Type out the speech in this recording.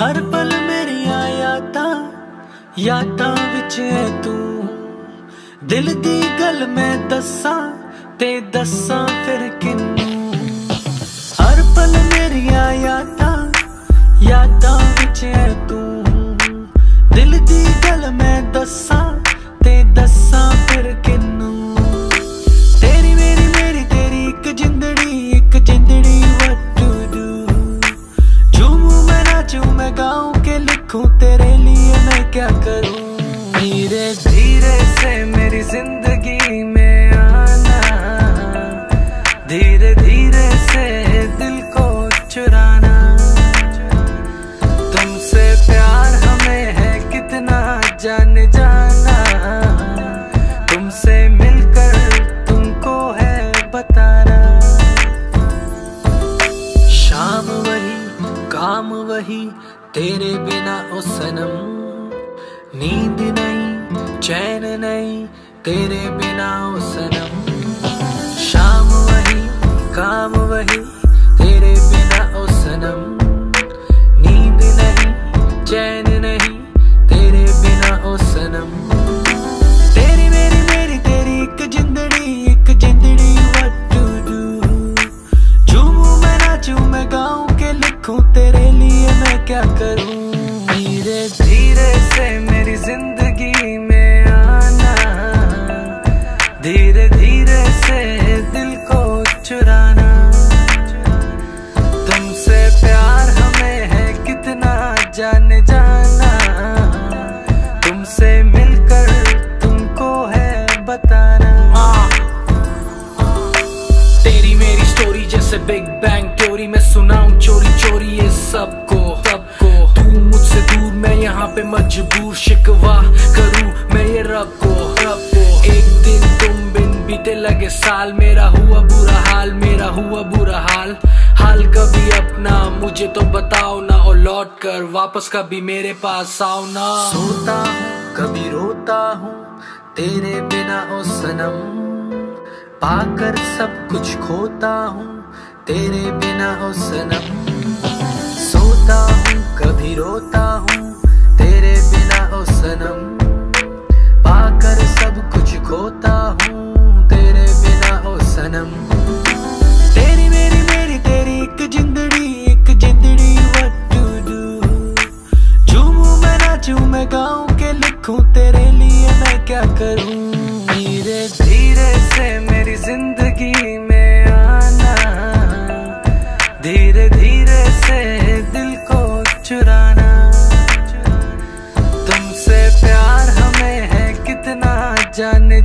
ਹਰ ਪਲ ਮੇਰੀਆਂ ਯਾਦਾਂ ਯਾਦਾਂ ਵਿੱਚ ਐ ਤੂੰ। ਦਿਲ ਦੀ ਗੱਲ ਮੈਂ ਦੱਸਾਂ ਤੇ ਦੱਸਾਂ ਫਿਰ ਕਿੰਨੂੰ। ਹਰ ਪਲ ਮੇਰੀਆਂ ਯਾਦਾਂ ਯਾਦਾਂ ਵਿੱਚ ਐ ਤੂੰ। ਦਿਲ ਦੀ ਗੱਲ ਮੈਂ ਦੱਸਾਂ ਤੇ ਦੱਸਾਂ ਫਿਰ ਕਿੰਨੂੰ। से दिल को चुराना। तुमसे प्यार हमें है कितना जान जाना। तुमसे मिलकर तुमको है बताना। शाम वही, काम वही, तेरे बिना ओ सनम। नींद नहीं, चैन नहीं, तेरे बिना ओ सनम। शाम वही, काम वही तेरे बिना ओ सनम नींद नहीं, चैन नहीं, तेरे बिना ओ सनम तेरी तेरी एक के लिखूं, तेरे लिए मैं क्या करूँ? धीरे से मेरी ज़िंदगी में आना। धीरे धीरे से जान जाना, तुमसे मिलकर तुमको है बताना। तेरी मेरी स्टोरी जैसे बिग बैंग थ्योरी मैं सुनाऊं चोरी चोरी ये सबको सबको। तू मुझसे दूर, मैं यहाँ पे मजबूर, शिकवा करूँ मैं ये रब को रब को। एक दिन तुम बिन बीते लगे साल, मेरा हुआ बुरा हाल, मेरा हुआ बुरा हाल। हाल कभी अपना, मुझे तो बताओ ना, और लौट कर वापस कभी मेरे पास आओ ना। सोता हूँ कभी रोता हूँ, तेरे बिना हो सनम। पाकर सब कुछ खोता हूँ, तेरे बिना हो सनम। सोता हूँ, कभी रोता हूँ देखूँ तेरे लिए मैं क्या करूँ? धीरे धीरे से मेरी ज़िंदगी में आना। धीरे धीरे से दिल को चुराना। तुमसे प्यार हमें है कितना जाने